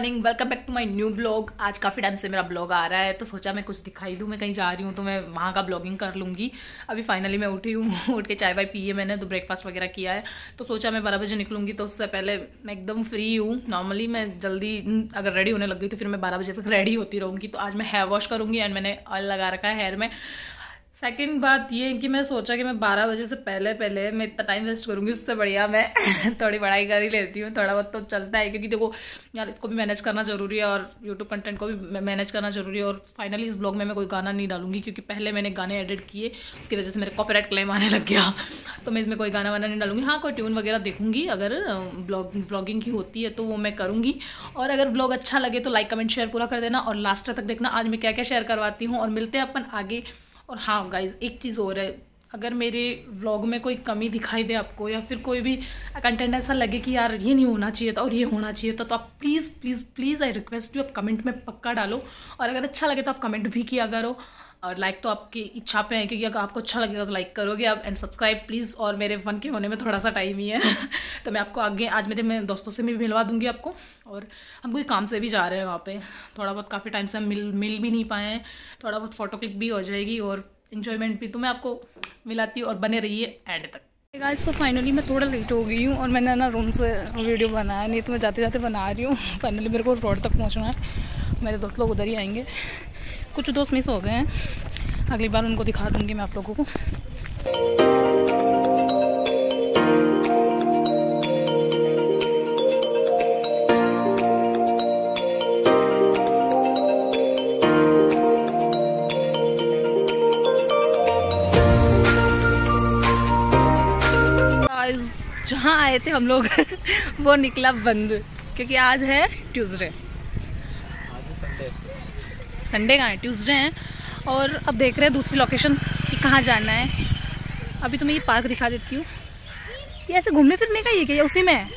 Morning welcome back to my new blog आज काफ़ी time से मेरा ब्लॉग आ रहा है तो सोचा मैं कुछ दिखाई दूँ, मैं कहीं जा रही हूँ तो मैं वहाँ का ब्लॉगिंग कर लूँगी। अभी फाइनली मैं उठी हूँ, उठ के चाय वाय पी है मैंने तो ब्रेकफास्ट वगैरह किया है। तो सोचा मैं बारह बजे निकलूँगी तो उससे पहले मैं एकदम फ्री हूँ। नॉर्मली मैं जल्दी, अगर रेडी होने लग गई तो फिर मैं बारह बजे तक रेडी होती रहूँगी। तो आज मैं हेयर वॉश करूँगी एंड मैंने ऑयल लगा रखा है हेयर में। सेकंड बात ये है कि मैं सोचा कि मैं बारह बजे से पहले पहले, मैं इतना टाइम वेस्ट करूँगी, उससे बढ़िया मैं थोड़ी पढ़ाई कर ही लेती हूँ, थोड़ा बहुत तो चलता है, क्योंकि देखो, यार इसको भी मैनेज करना ज़रूरी है और यूट्यूब कंटेंट को भी मैनेज करना ज़रूरी है और फाइनली इस ब्लॉग में मैं कोई गाना नहीं डालूँगी, क्योंकि पहले मैंने गाने एडिट किए, उसकी वजह से मेरे कॉपीराइट क्लेम आने लग गया। तो मैं इसमें कोई गाना वाना नहीं डालूँगी। हाँ कोई ट्यून वगैरह देखूँगी, अगर ब्लॉग ब्लॉगिंग की होती है तो वो मैं करूँगी। और अगर ब्लॉग अच्छा लगे तो लाइक कमेंट शेयर पूरा कर देना और लास्ट तक देखना। आज मैं क्या क्या शेयर करवाती हूँ और मिलते हैं अपन आगे। और हाँ गाइज़ एक चीज़ और है। अगर मेरे व्लॉग में कोई कमी दिखाई दे आपको या फिर कोई भी कंटेंट ऐसा लगे कि यार ये नहीं होना चाहिए था और ये होना चाहिए था तो आप please please please I request you आप कमेंट में पक्का डालो। और अगर अच्छा लगे तो आप कमेंट भी किया करो। और लाइक तो आपकी इच्छा पे है, क्योंकि अगर आपको अच्छा लगेगा तो लाइक करोगे आप एंड सब्सक्राइब प्लीज़ और मेरे वन के होने में थोड़ा सा टाइम ही है। तो मैं आपको आगे, आज मेरे, मैं दोस्तों से भी मिलवा दूँगी आपको, और हम कोई काम से भी जा रहे हैं वहाँ पे। थोड़ा बहुत काफ़ी टाइम से हम मिल मिल भी नहीं पाए हैं। थोड़ा बहुत फ़ोटो क्लिक भी हो जाएगी और इन्जॉयमेंट भी। तो मैं आपको मिलाती हूँ और बने रहिए एंड तक। गाइस तो फाइनली मैं थोड़ा लेट हो गई हूँ और मैंने ना रूम से वीडियो बनाया नहीं तो मैं जाते जाते बना रही हूँ। फाइनली मेरे को रोड तक पहुँचना है। मेरे दोस्त लोग उधर ही आएँगे। कुछ दोस्त मिस हो गए हैं। अगली बार उनको दिखा दूँगी मैं आप लोगों को। जहाँ आए थे हम लोग, वो निकला बंद, क्योंकि आज है ट्यूसडे संडे का है ट्यूसडे हैं। और अब देख रहे हैं दूसरी लोकेशन कि कहाँ जाना है। अभी तो मैं ये पार्क दिखा देती हूँ। ये ऐसे घूमने फिरने का ही क्या? उसी में है?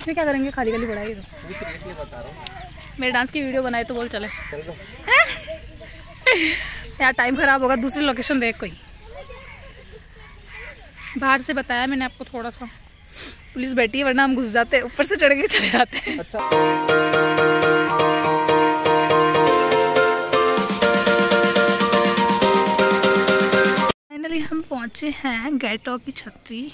इसमें क्या करेंगे? खाली खाली बढ़ाई तो। मेरे डांस की वीडियो बनाए तो बोल, चले। यार टाइम ख़राब होगा, दूसरी लोकेशन देख कोई। बाहर से बताया मैंने आपको थोड़ा सा। पुलिस बैठी है, वरना हम घुस जाते ऊपर से चढ़ के चले जाते हैं। अच्छा। पहुँचे हैं गेट ऑफ़ की छतरी।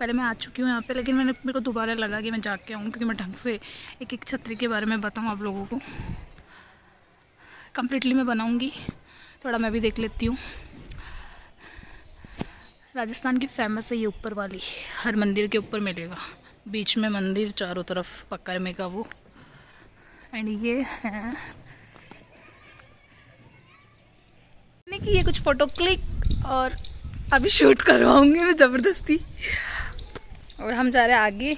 पहले मैं आ चुकी हूँ यहाँ पे, लेकिन मैंने, मेरे को दोबारा लगा कि मैं जाके आऊँ, क्योंकि मैं ढंग से एक एक छतरी के बारे में बताऊँ आप लोगों को। कम्प्लीटली मैं बनाऊँगी। थोड़ा मैं भी देख लेती हूँ। राजस्थान की फ़ेमस है ये ऊपर वाली। हर मंदिर के ऊपर मिलेगा। बीच में मंदिर, चारों तरफ़ पक्का में का वो। एंड ये है। कि ये कुछ फ़ोटो क्लिक और अभी शूट करवाऊँगी मैं ज़बरदस्ती। और हम जा रहे हैं आगे।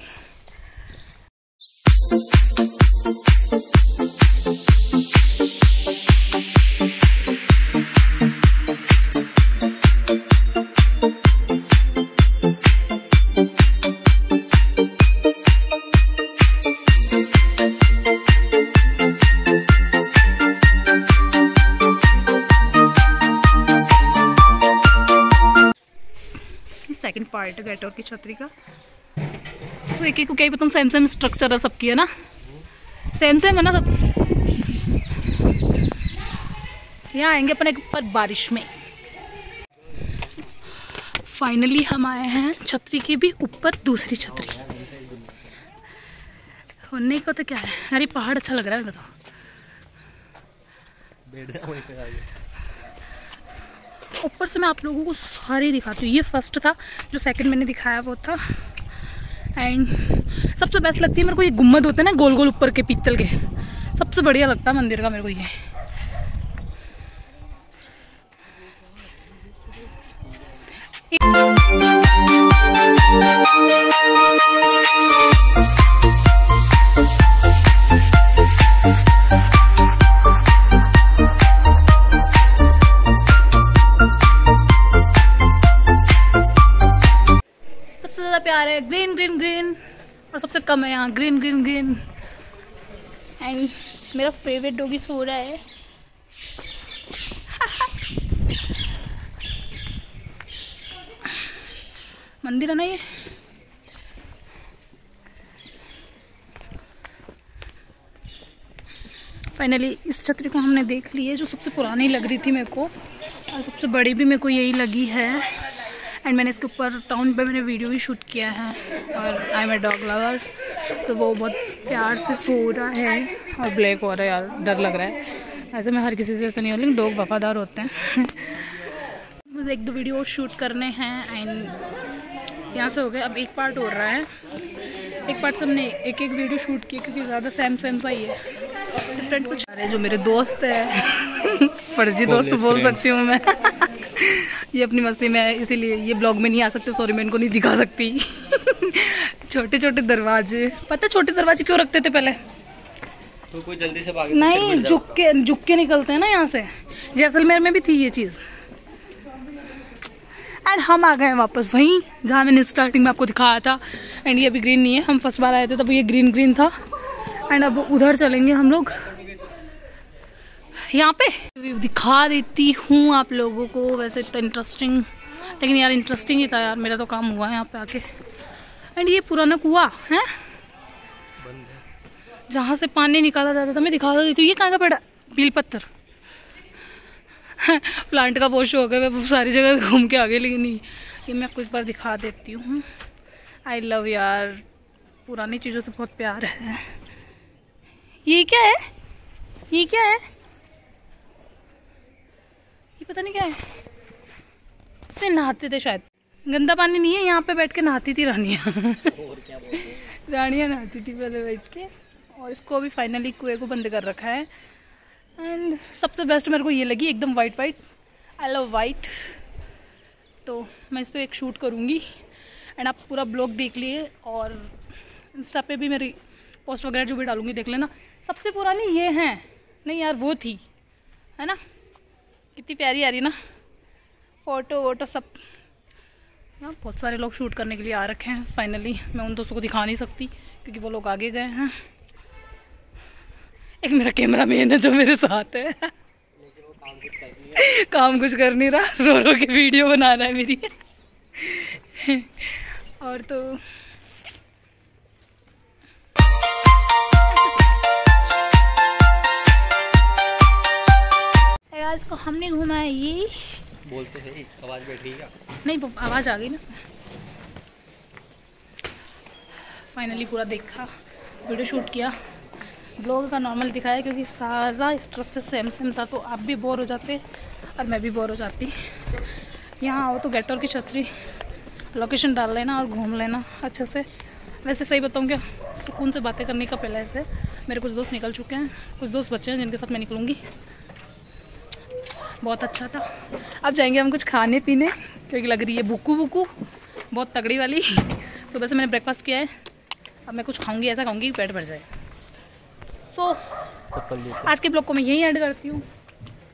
गेटोर की छतरी का। तो एक एक को क्या पता सेम सेम स्ट्रक्चर है सबकी, है ना? सेम सेम है ना सब? यहाँ आएँगे अपने ऊपर बारिश में। फाइनली हम आए हैं छतरी के भी ऊपर दूसरी छतरी। होने को तो क्या है? अरे पहाड़ अच्छा लग रहा है तो। ऊपर से मैं आप लोगों को सारे दिखाती हूँ। ये फ़र्स्ट था, जो सेकंड मैंने दिखाया वो था। एंड सबसे बेस्ट लगती है मेरे को ये गुम्मद होते हैं ना गोल गोल ऊपर के पीतल के। सबसे बढ़िया लगता है मंदिर का मेरे को ये। ग्रीन ग्रीन और सबसे कम है यहाँ ग्रीन ग्रीन ग्रीन एंड मेरा फेवरेट डोगी सो रहा है। मंदिर है ना ये? फाइनली इस छतरी को हमने देख ली है, जो सबसे पुरानी लग रही थी मेरे को। और सबसे बड़ी भी मेरे को यही लगी है। एंड मैंने इसके ऊपर टाउन पे मैंने वीडियो भी शूट किया है। और I am a dog lover तो वो बहुत प्यार से सो रहा है। और ब्लैक हो रहा है यार डर लग रहा है। ऐसे मैं हर किसी से तो नहीं हो लेकिन डॉग वफादार होते हैं। मुझे एक दो वीडियो शूट करने हैं एंड यहाँ से हो गए। अब एक पार्ट हो रहा है। एक पार्ट से हमने एक एक वीडियो शूट किया क्योंकि ज़्यादा सेम सेम सा ही है। डिफरेंट कुछ अरे जो मेरे दोस्त है। फर्जी दोस्त बोल सकती हूँ मैं। ये अपनी मस्ती में है इसीलिए ये ब्लॉग में नहीं आ सकते सॉरी मैं इनको नहीं दिखा सकती। छोटे छोटे दरवाजे। पता छोटे दरवाजे क्यों रखते थे पहले? तो कोई जल्दी से भागे नहीं झुक के झुक के निकलते हैं ना यहाँ से। जैसलमेर में भी थी ये चीज़। एंड हम आ गए वापस वहीं जहाँ मैंने स्टार्टिंग में आपको दिखाया था। एंड ये अभी ग्रीन नहीं है हम फ़र्स्ट बार आए थे तब ये ग्रीन ग्रीन था। एंड अब उधर चलेंगे हम लोग। यहाँ पे। व्यू दिखा देती हूँ आप लोगों को, वैसे इतना इंटरेस्टिंग लेकिन यार इंटरेस्टिंग ही था यार, मेरा तो काम हुआ है यहाँ पे आके। एंड ये पुराना कुआ, है? जहाँ से पानी निकाला जाता था, मैं दिखा देती हूँ। ये कहाँ का पेड़ बिल पत्थर। प्लांट का पोस्ट हो गया मैं सारी जगह घूम के आगे लेकिन नहीं। ये मैं एक बार दिखा देती हूँ। आई लव यार, पुरानी चीज़ों से बहुत प्यार है। ये क्या है? ये क्या है? ये पता नहीं क्या है। इसमें नहाते थे शायद। गंदा पानी नहीं है, यहाँ पे बैठ के नहाती थी रानियाँ। रानियाँ नहाती थी पहले बैठ के। और इसको अभी फाइनली कुएँ को बंद कर रखा है। एंड सबसे बेस्ट मेरे को ये लगी एकदम white white I love white तो मैं इस पर एक शूट करूँगी। एंड आप पूरा ब्लॉग देख लिए और इंस्टा पे भी मेरी पोस्ट वगैरह जो भी डालूँगी, देख लेना। सबसे पुरानी ये हैं। नहीं यार, वो थी। है ना? कितनी प्यारी आ रही ना। फ़ोटो, वोटो सब। यहाँ बहुत सारे लोग शूट करने के लिए आ रखे हैं फाइनली मैं उन दोस्तों को दिखा नहीं सकती, क्योंकि वो लोग आगे गए हैं। एक मेरा कैमरा मैन है जो मेरे साथ है। काम कुछ कर नहीं रहा रो रो के वीडियो बना रहा है मेरी। और तो आज को हमने घूमा है ये बोलते हैं आवाज़ बैठ गई क्या? नहीं आवाज़ आ गई ना इसमें फाइनली पूरा देखा वीडियो शूट किया। ब्लॉग का नॉर्मल दिखाया क्योंकि सारा स्ट्रक्चर सेम सेम था तो आप भी बोर हो जाते और मैं भी बोर हो जाती। यहाँ आओ तो गेटर की छतरी। लोकेशन डाल लेना और घूम लेना अच्छे से। वैसे सही बताऊँ क्या सुकून से बातें करने का पहले ऐसे मेरे कुछ दोस्त निकल चुके हैं कुछ दोस्त बच्चे हैं जिनके साथ मैं निकलूँगी। बहुत अच्छा था। अब जाएँगे हम कुछ खाने पीने क्योंकि लग रही है भूकू बुकू बहुत तगड़ी वाली। सुबह से मैंने ब्रेकफास्ट किया है। अब मैं कुछ खाऊँगी ऐसा खाऊँगी पेट भर जाए। सो so, आज के ब्लॉग को मैं यही एंड करती हूँ।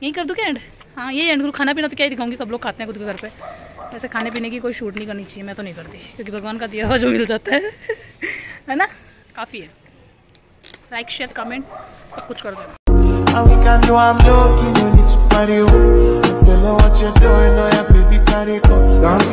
यही कर दूँ क्या एंड हाँ यही एंड करूँ। खाना पीना तो क्या ही दिखाऊँगी सब लोग खाते हैं खुद के घर पे। ऐसे खाने पीने की कोई शूट नहीं करनी चाहिए मैं तो नहीं करती। क्योंकि भगवान का दिया हुआ जो मिल जाता है। है ना? काफ़ी है। लाइक शेयर कमेंट सब कुछ कर देना। And we can do I'm joking, you need to party You know what you're doing, oh yeah, baby, carry go Dance